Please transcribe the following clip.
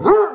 Woo!